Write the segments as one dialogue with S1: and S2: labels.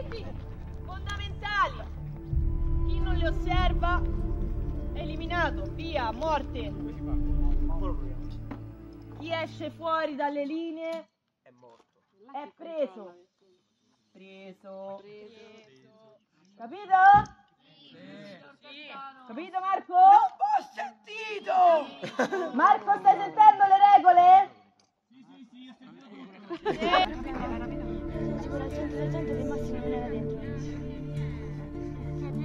S1: Zitti! Fondamentali! Chi non li osserva è eliminato, via, morte! Chi esce fuori dalle linee
S2: È morto.
S1: è preso. Preso. Capito? Capito Marco?
S2: Ho sentito!
S1: Marco stai sentendo le regole?
S3: Tipo la gente, la gente del massimo non era dentro.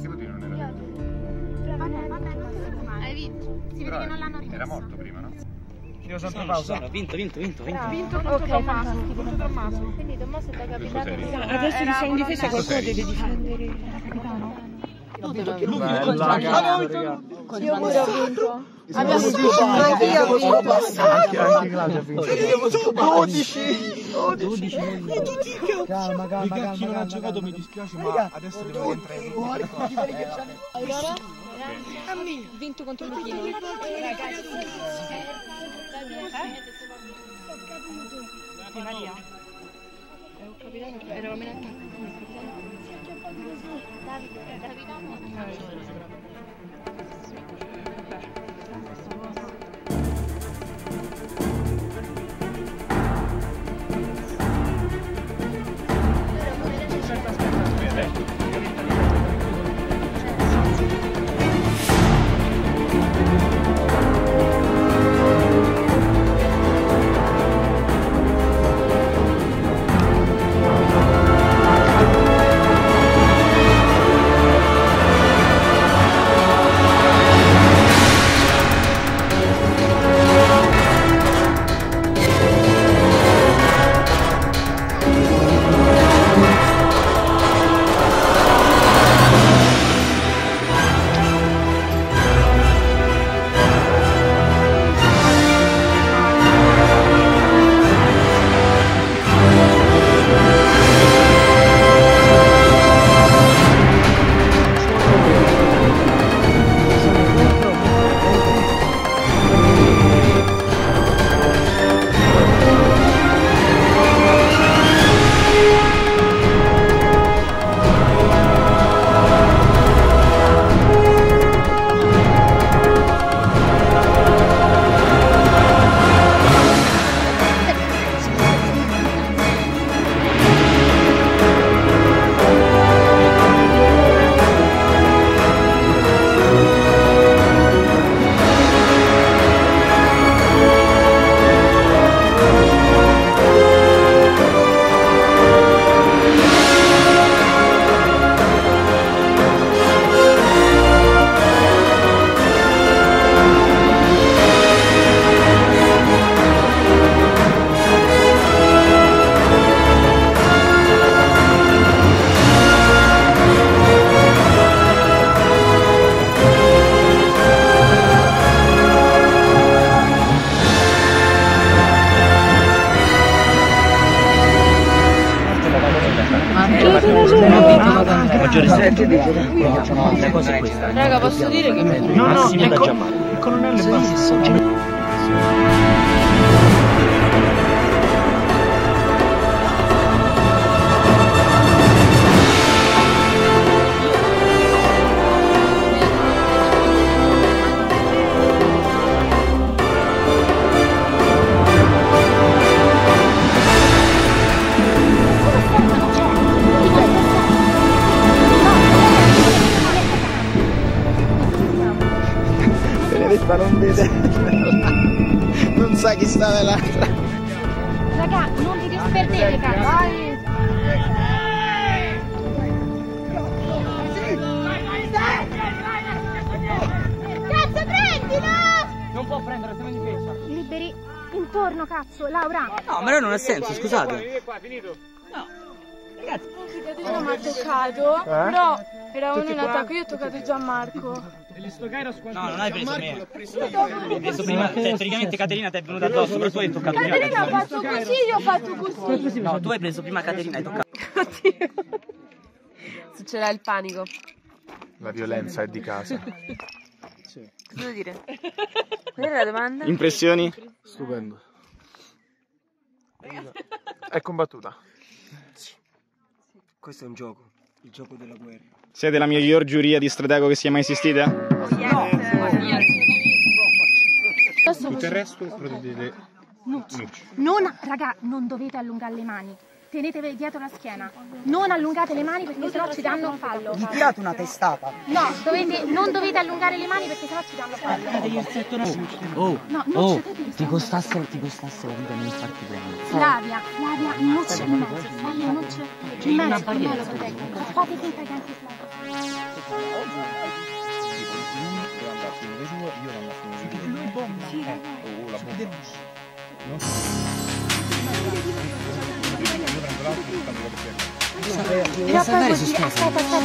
S4: Che vuol dire non era dentro?
S3: Vabbè, vabbè, non si vede mai. Hai vinto. Si vede che non l'hanno rimesso.
S4: Era morto prima, no?
S2: Io sono pausa.
S5: Vinto, vinto, vinto, vinto.
S3: Vinto contro Tommaso. Contro Tommaso. Quindi Tommaso è da capitano. Adesso
S1: li sei in difesa,
S4: qualcuno deve
S3: difendere il capitano.
S4: Bella cazzo,
S3: Io pure ho vinto.
S1: Abbiamo vinto. Io ho vinto.
S2: Anche, anche Claudio ha vinto. 12!
S6: Calma, calma, calma. Chi non ha giocato mi dispiace, ma adesso devo rientrare.
S3: Aurora? Vinto contro Luchino. Maria. Ero capitano, eravamo in attacco.
S5: Maggiore sette La cosa è questa.
S1: Raga, posso dire che
S2: No, no, il colonnello e basta. Benedetta non vede. Non sa chi sta nell'altra.
S3: Raga, non vi disperdete, cazzo. Cazzo, prendilo!
S2: Non può prendere, siamo in difesa.
S3: Liberi intorno, cazzo, Laura.
S5: No, ma non ha senso, scusate.
S2: Vieni qua, finito.
S7: Caterina mi ha toccato, però eravamo in attacco, io ho toccato Gianmarco.
S5: No, non hai preso me. Hai preso prima, cioè, teoricamente Caterina ti è venuta addosso, però tu hai toccato prima
S7: Caterina ha fatto così, io ho fatto così.
S5: No, tu hai preso prima Caterina, hai toccato.
S1: succederà il panico.
S4: La violenza è di casa.
S1: Cosa devo dire? Qual era la domanda?
S5: Impressioni?
S4: Stupendo. È combattuta.
S8: Questo è un gioco, il gioco della guerra.
S2: Siete la miglior giuria di stratego che sia mai esistita?
S4: Tutto il resto produrrete
S3: Nucci. Non, raga, non dovete allungare le mani. Tenetevi dietro la schiena. Non allungate le mani perché sennò ci danno fallo.
S9: Gli tirate una testata.
S3: No, dovete, non dovete allungare le mani perché sennò ci danno fallo.
S5: Oh,
S3: No, non
S5: oh,
S3: cedetevi
S5: ti costasse, ti costasse la vita non farti bene.
S3: Flavia, Flavia, non c'è in mezzo. Flavia, non c'è. In mezzo. Fate finta che anche Flavia.
S5: Oggi
S3: andati
S5: in
S3: due,
S5: io
S3: l'ho andato in due. Lui bomba. Oh, la bomba. No? Io prendo l'altro e prendo la bicchiera. Era proprio di... Aspetta, aspetta.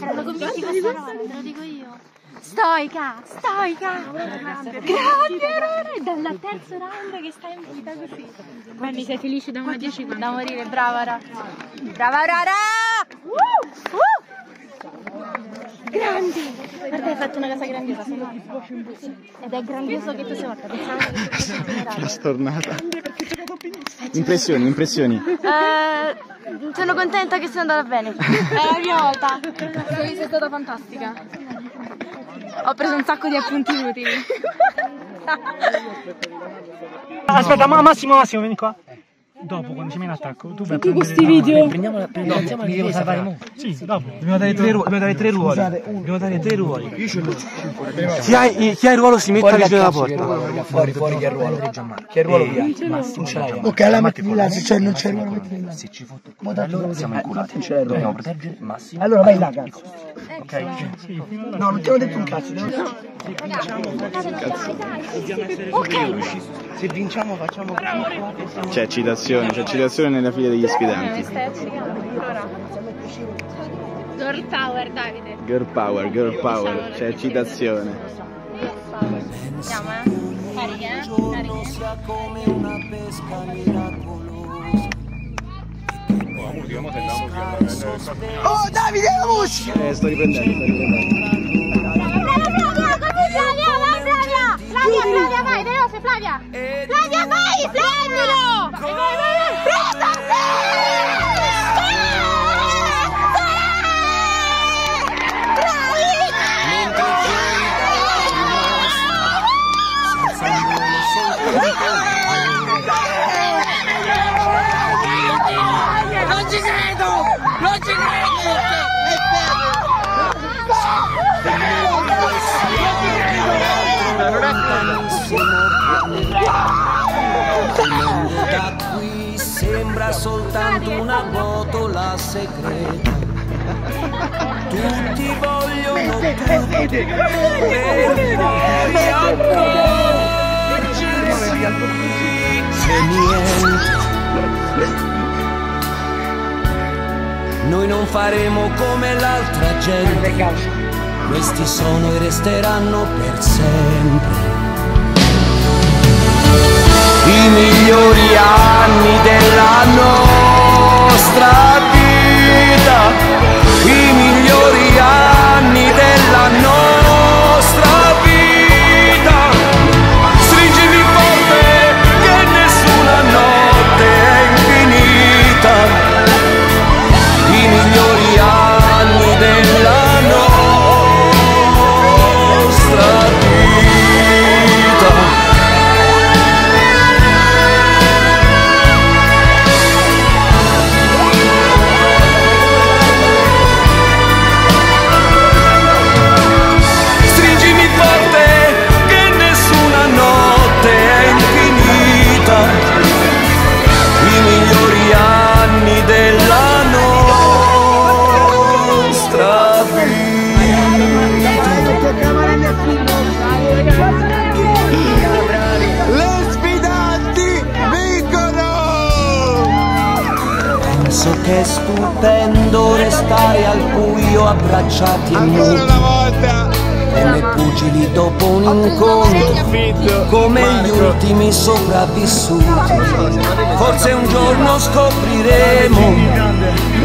S3: Erano convinti questa roba, te lo dico io. Stoica, stoica. Grande errore. Dal terzo round che stai in vita così. Quindi sei felice da 1 a 10 Da morire, brava Ra. Brava Rara! Uh, uh. Grandi! Guarda, hai fatto una cosa grandiosa. Ed è grandioso che tu sia morta. Pensavo che tu fossi in generale.
S2: Stornata. Impressioni, impressioni.
S3: Eh, sono contenta che sia andata bene. È la mia volta. Sei stata fantastica. Ho preso un sacco di appunti utili.
S5: Aspetta, ma Massimo, Massimo, vieni qua. Dopo, quando siamo in attacco, tu vai a prendere... questi video. Prendiamola, prendiamola, mi devo salvare mo. Sì, dopo.
S6: Dobbiamo dare tre, ruoli. Dobbiamo dare tre ruoli. Dobbiamo dare tre ruoli. Chi ha, chi ha il ruolo si mette vicino alla porta.
S8: Fuori, fuori che ruolo. Che ruolo via?
S6: Non ce l'hai.
S9: Ok, la metti là, se c'è non c'è il ruolo.
S8: Se ci fotte allora siamo inculati. Dobbiamo proteggere Massimo.
S9: Allora vai là, cazzo.
S8: Ok?
S9: No, non ti ho detto un cazzo. devo-
S8: Se vinciamo facciamo
S2: C'è citazione, c'è citazione nella fila degli sfidanti.
S3: Girl power, Davide.
S2: Girl power, girl power, c'è citazione.
S3: Andiamo, eh? Cariche, eh? Cariche.
S10: come una pesca miracolosa.
S9: Oh Davide la musica!
S2: Eh, sto riprendendo, sto riprendendo.
S3: Flavia! Flavia, vai, prendilo! Vai, vai, vai! Preso,
S10: Non ci credo! Non ci credo! Da qui sembra soltanto una botola segreta. Tutti vogliono tutto per poi accorgersi che niente. Noi non faremo come l'altra gente. Questi sono e resteranno per sempre. I migliori anni della nostra vita. Restare al buio abbracciati e
S2: Ancora
S10: nudi
S2: una volta!
S10: come pugili dopo un incontro, come gli ultimi sopravvissuti. Forse un giorno scopriremo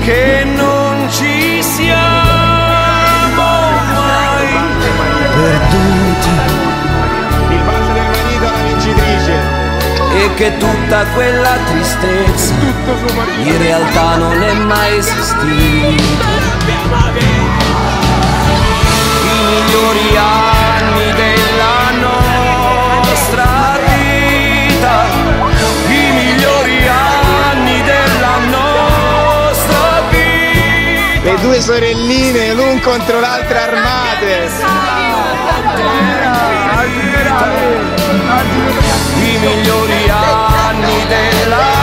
S10: che non ci siamo mai perduti
S2: Il bacio del marito alla vincitrice.
S10: e che tutta quella tristezza in realtà non è mai esistita.
S2: Le due sorelline l'un contro l'altra armate.
S10: I migliori anni della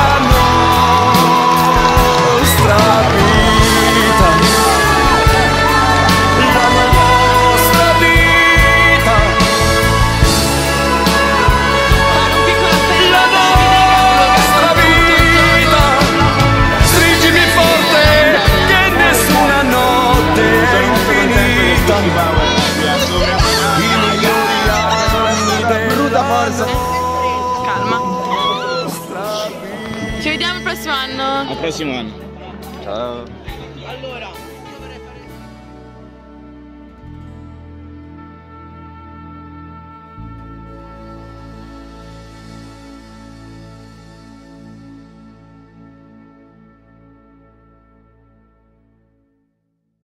S7: Calma.